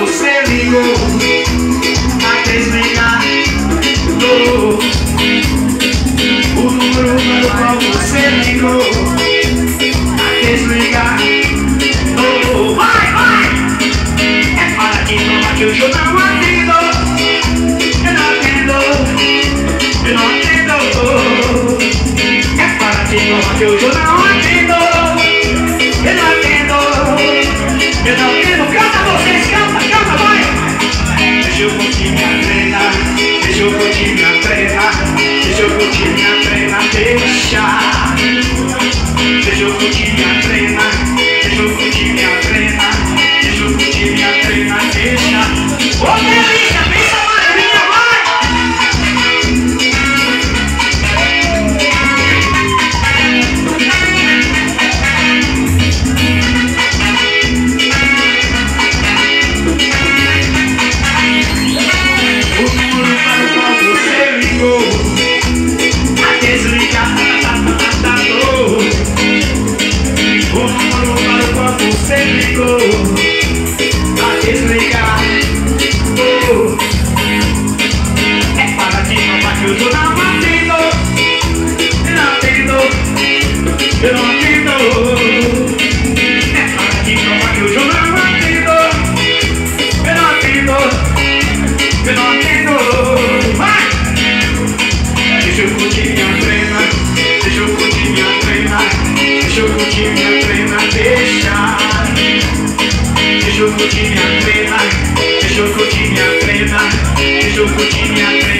você ligou A desligar O número para o qual você ligou A desligar Vai, vai! É para te informar que não atendo. Eu não atendo Eu não atendo. É para te informar que hoje eu trena Deixa eu curtir minha trena Deixa. Deixa eu curtir minha trena Eu curtir minha trena Deixa eu curtir minha trena Deixa eu curtir minha vai!